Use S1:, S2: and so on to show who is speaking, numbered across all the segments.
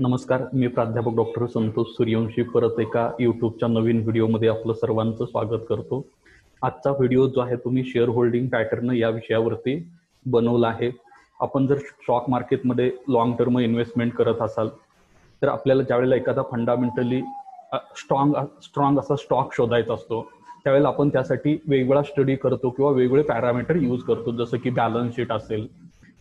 S1: नमस्कार मी प्राध्यापक डॉक्टर संतोष सूर्यवंशी. परत एका युट्यूबच्या नवीन व्हिडिओमध्ये आपलं सर्वांचं स्वागत करतो. आजचा व्हिडिओ जो आहे तुम्ही शेअर होल्डिंग पॅटर्न या विषयावरती बनवला आहे. आपण जर स्टॉक मार्केटमध्ये लॉंग टर्म इन्व्हेस्टमेंट करत असाल तर आपल्याला ज्यावेळेला एखादा फंडामेंटली स्ट्रॉंग स्ट्रॉंग असा स्टॉक शोधायचा असतो त्यावेळेला आपण त्यासाठी वेगवेगळा स्टडी करतो किंवा वेगवेगळे पॅरामीटर यूज करतो. जसं की बॅलन्स शीट असेल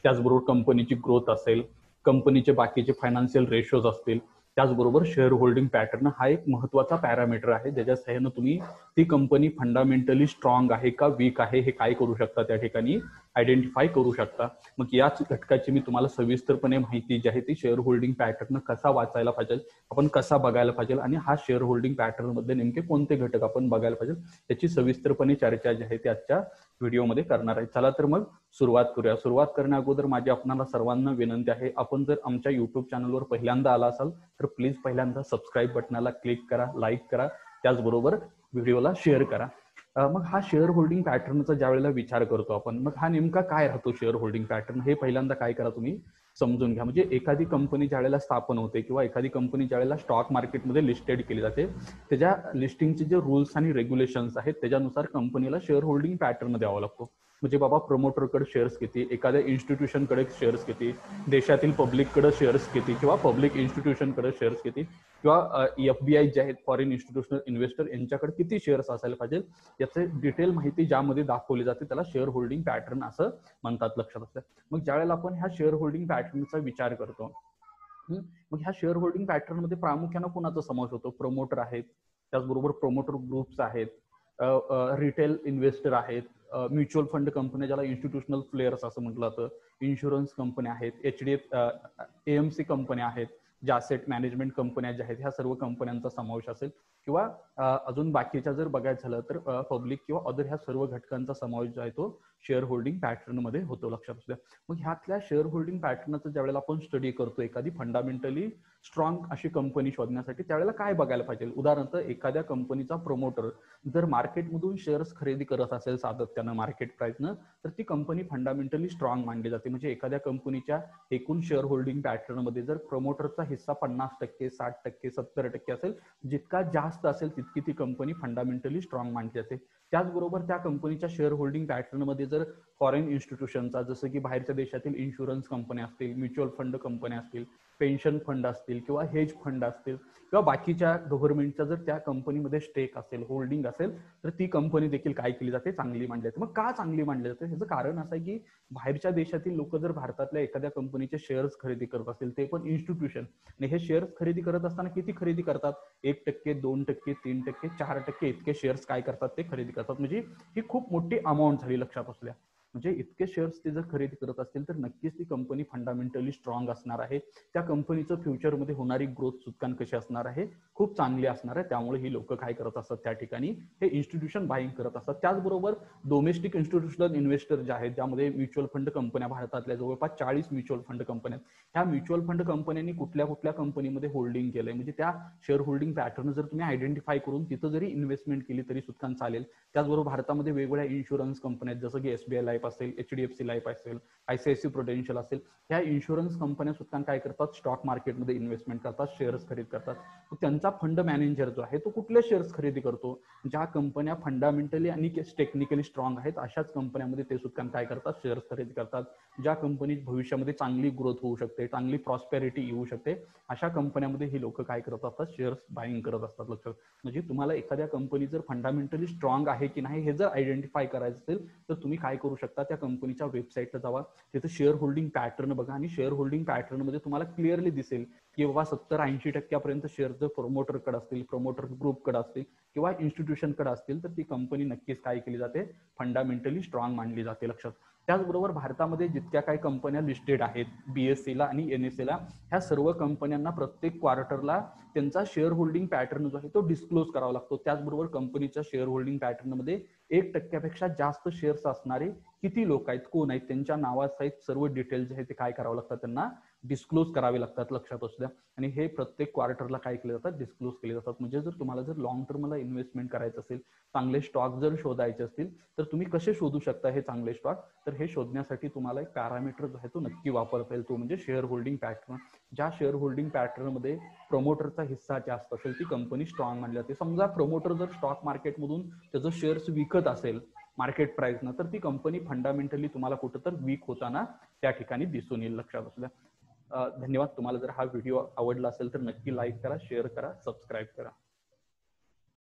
S1: त्याचबरोबर कंपनीची ग्रोथ असेल कंपनीचे बाकीचे फायनान्शियल रेशोज असतील त्याचबरोबर शेअर होल्डिंग पॅटर्न हा एक महत्त्वाचा पॅरामीटर आहे. ज्याच्या सहाय्यानं तुम्ही ती कंपनी फंडामेंटली स्ट्रॉंग आहे का वीक आहे हे काय करू शकता त्या ठिकाणी आयडेंटिफाय करू शकता. मग याच घटकाची मी तुम्हाला सविस्तरपणे माहिती जी आहे ती शेअर होल्डिंग पॅटर्न कसा वाचायला पाहिजे आपण कसा बघायला पाहिजे आणि हा शेअर होल्डिंग पॅटर्नमध्ये नेमके कोणते घटक आपण बघायला पाहिजे त्याची सविस्तरपणे चर्चा जी आहे ती आजच्या व्हिडिओमध्ये करणार आहे. चला तर मग सुरुवात करूया. सुरुवात करण्या अगोदर माझी आपणाला सर्वांना विनंती आहे आपण जर आमच्या युट्यूब चॅनलवर पहिल्यांदा आला असाल तर प्लीज पहिल्यांदा सबस्क्राईब बटनाला क्लिक करा लाईक करा त्याचबरोबर व्हिडिओला शेअर करा. मग हा शेअर होल्डिंग पॅटर्नचा ज्या वेळेला विचार करतो आपण मग हा नेमका काय राहतो शेअर होल्डिंग पॅटर्न हे पहिल्यांदा काय करा तुम्ही? समजून घ्या. म्हणजे एखादी कंपनी ज्या वेळेला स्थापन होते किंवा एखादी कंपनी ज्या वेळेला स्टॉक मार्केटमध्ये लिस्टेड केली जाते त्याच्या लिस्टिंगचे जे रूल्स आणि रेग्युलेशन्स आहेत त्याच्यानुसार कंपनीला शेअर होल्डिंग पॅटर्न द्यावा लागतो. म्हणजे बाबा प्रमोटरकडे शेअर्स किती एखाद्या इन्स्टिट्यूशनकडे शेअर्स किती देशातील पब्लिककडे शेअर्स किती किंवा पब्लिक इन्स्टिट्यूशनकडे शेअर्स किती किंवा एफ बी आय जे आहेत फॉरेन इन्स्टिट्यूशनल इन्व्हेस्टर यांच्याकडे किती शेअर्स असायला पाहिजे याचे डिटेल माहिती ज्यामध्ये दाखवली जाते त्याला शेअर होल्डिंग पॅटर्न असं म्हणतात लक्षात असतं. मग ज्यावेळेला आपण ह्या शेअर होल्डिंग पॅटर्नचा विचार करतो मग ह्या शेअर होल्डिंग पॅटर्नमध्ये प्रामुख्यानं कोणाचा समावेश होतो? प्रमोटर आहेत त्याचबरोबर प्रमोटर ग्रुप्स आहेत रिटेल इन्व्हेस्टर आहेत म्युच्युअल फंड कंपन्या ज्याला इन्स्टिट्यूशनल प्लेयर्स असं म्हटलं जातं इन्शुरन्स कंपन्या आहेत एच डी एफ एएमसी कंपन्या आहेत ज्या असेट मॅनेजमेंट कंपन्या ज्या आहेत ह्या सर्व कंपन्यांचा समावेश असेल किंवा अजून बाकीच्या जर बघायचं झालं तर पब्लिक किंवा अदर ह्या सर्व घटकांचा समावेश जो आहे तो शेअर होल्डिंग पॅटर्नमध्ये होतो लक्षात असू द्या. मग ह्यातल्या शेअर होल्डिंग पॅटर्नचा ज्या वेळेला आपण स्टडी करतो एखादी फंडामेंटली स्ट्रॉंग अशी कंपनी शोधण्यासाठी त्यावेळेला काय बघायला पाहिजे? उदाहरणार्थ एखाद्या कंपनीचा प्रमोटर जर मार्केटमधून शेअर्स खरेदी करत असेल सातत्यानं मार्केट प्राइसनं तर ती कंपनी फंडामेंटली स्ट्रॉंग मानली जाते. म्हणजे एखाद्या कंपनीच्या एकूण शेअर होल्डिंग पॅटर्नमध्ये जर प्रमोटरचा हिस्सा पन्नास टक्के साठ टक्के सत्तर टक्के असेल जितका जास्त असेल तितकी ती कंपनी फंडामेंटली स्ट्रॉंग मानली जाते. त्याचबरोबर त्या कंपनीच्या शेअर होल्डिंग पॅटर्नमध्ये जर फॉरेन इन्स्टिट्यूशनचा जसं की बाहेरच्या देशातील इन्शुरन्स कंपन्या असतील म्युच्युअल फंड कंपन्या असतील पेन्शन फंड असतील किंवा हेज फंड असतील किंवा बाकीच्या गव्हर्नमेंटचा जर त्या कंपनीमध्ये स्टेक असेल होल्डिंग असेल तर ती कंपनी देखील काय केली जाते? चांगली मानली जाते. मग का चांगली मानली जाते? ह्याचं कारण असं आहे की बाहेरच्या देशातील लोक जर भारतातल्या एखाद्या कंपनीचे शेअर्स खरेदी करत असतील ते पण इन्स्टिट्यूशन आणि हे शेअर्स खरेदी करत असताना किती खरेदी करतात? एक टक्के दोन टक्के तीन टक्के चार टक्के इतके शेअर्स काय करतात ते खरेदी करतात. म्हणजे ही खूप मोठी अमाऊंट झाली लक्षात असल्या म्हणजे इतके शेअर्स ते जर खरेदी करत असतील तर नक्कीच ती कंपनी फंडामेंटली स्ट्रॉंग असणार आहे. त्या कंपनीचं फ्युचरमध्ये होणारी ग्रोथ सुतकान कशी असणार आहे? खूप चांगली असणार आहे. त्यामुळे ही लोक काय करत असतात त्या ठिकाणी? हे इन्स्टिट्यूशन बाईंग करत असतात. त्याचबरोबर डोमेस्टिक इन्स्टिट्यूशनल इन्व्हेस्टर जे आहेत ज्यामध्ये म्युच्युअल फंड कंपन्या भारतातल्या जवळपास चाळीस म्युच्युअल फंड कंपन्या ह्या म्युच्युअल फंड कंपन्यांनी कुठल्या कुठल्या कंपनीमध्ये होल्डिंग केलंय? म्हणजे त्या शेअर होल्डिंग पॅटर्न जर तुम्ही आयडेंटिफाय करून तिथं जरी इन्व्हेस्टमेंट केली तरी सुटकान चालेल. त्याचबरोबर भारतामध्ये वेगवेगळ्या इन्शुरन्स कंपन्या जसं की एसबीआय लाईफ असेल H D F C life असेल आयसीआयसी प्रोटेन्शियल असेल ह्या इन्शुरन्स कंपन्या सुद्धा काय करतात? स्टॉक मार्केटमध्ये इन्व्हेस्टमेंट करतात शेअर्स खरेदी करतात. त्यांचा फंड मॅनेजर जो आहे तो कुठले शेअर्स खरेदी करतो? ज्या कंपन्या फंडामेंटली आणि टेक्निकली स्ट्रॉंग आहेत अशाच कंपन्यामध्ये ते सुद्धा काय करतात? शेअर्स खरेदी करतात. ज्या कंपनीत भविष्यामध्ये चांगली ग्रोथ होऊ शकते चांगली प्रॉस्पेरिटी येऊ शकते अशा कंपन्यामध्ये ही लोक काय करत असतात? शेअर्स बाईंग करत असतात लक्षात म्हणजे तुम्हाला एखाद्या कंपनी जर फंडामेंटली स्ट्रॉंग आहे की नाही हे जर आयडेंटिफाय करायचं असेल तर तुम्ही काय करू शकता? त्या कंपनीच्या वेबसाईटला जावा. तिथं शेअर होल्डिंग पॅटर्न बघा आणि शेअर होल्डिंग पॅटर्नमध्ये तुम्हाला क्लिअरली दिसेल की बाबा सत्तर ऐंशी टक्क्यापर्यंत शेअर जर प्रमोटरकडे असतील प्रमोटर ग्रुपकडे असतील किंवा इन्स्टिट्यूशनकडे असतील तर ती कंपनी नक्कीच काय केली जाते? फंडामेंटली स्ट्रॉंग मानली जाते लक्षात. त्याचबरोबर भारतामध्ये जितक्या काही कंपन्या लिस्टेड आहेत बीएससीला आणि एन एस एला ह्या सर्व कंपन्यांना प्रत्येक क्वार्टरला त्यांचा शेअर होल्डिंग पॅटर्न जो आहे तो डिस्क्लोज करावा लागतो. त्याचबरोबर कंपनीच्या शेअर होल्डिंग पॅटर्नमध्ये एक टक्क्यापेक्षा जास्त शेअर्स असणारे किती लोक आहेत कोण आहेत त्यांच्या नावासहित सर्व डिटेल्स आहेत आहे ते काय करावं लागतात त्यांना? डिस्क्लोज करावे लागतात लक्षात असू द्या. आणि हे प्रत्येक क्वार्टरला काय केले जातात डिस्क्लोज केले जातात. म्हणजे जर तुम्हाला जर लॉंग टर्मला इन्व्हेस्टमेंट करायचं असेल चांगले स्टॉक जर शोधायचे असतील तर तुम्ही कसे शोधू शकता हे चांगले स्टॉक तर हे शोधण्यासाठी तुम्हाला एक पॅरामीटर जो आहे तो नक्की वापरता येईल तो म्हणजे शेअर होल्डिंग पॅटर्न ज्या शेअर होल्डिंग पॅटर्नमध्ये प्रमोटरचा हिस्सा जास्त असेल ती कंपनी स्ट्रॉंग मानली जाते. समजा प्रमोटर जर स्टॉक मार्केटमधून त्याचं शेअर्स विकत असेल मार्केट प्राइसनं तर ती कंपनी फंडामेंटली तुम्हाला कुठं तर वीक होताना त्या ठिकाणी दिसून येईल. लक्षात असल्या धन्यवाद. तुम्हाला जर हा व्हिडिओ आवडला असेल तर नक्की लाईक करा शेअर करा सबस्क्राईब करा.